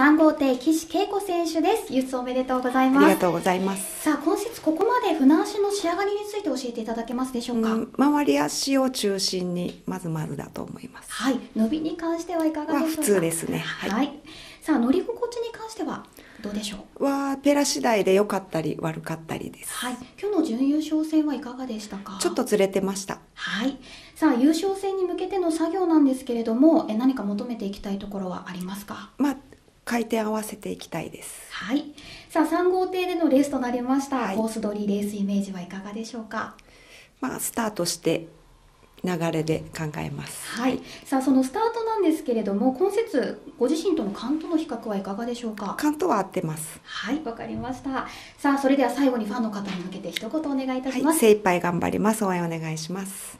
3号艇岸恵子選手です。ユースおめでとうございます。ありがとうございます。さあ今節ここまで船足の仕上がりについて教えていただけますでしょうか、うん、回り足を中心にまずまずだと思います。はい。伸びに関してはいかがでしょうか、まあ、普通ですね。はい、はい、さあ乗り心地に関してはどうでしょう？はペラ次第で良かったり悪かったりです。はい。今日の準優勝戦はいかがでしたか？ちょっとずれてました。はい。さあ優勝戦に向けての作業なんですけれどもえ何か求めていきたいところはありますか？まあ回転合わせていきたいですはいさあ3号艇でのレースとなりました、はい、コース取りレースイメージはいかがでしょうか？まあスタートして流れで考えます。はい。さあそのスタートなんですけれども、今節ご自身との関との比較はいかがでしょうか？関とは合ってます。はい、わかりました。さあそれでは最後にファンの方に向けて一言お願いいたします。はい、精一杯頑張ります。応援お願いします。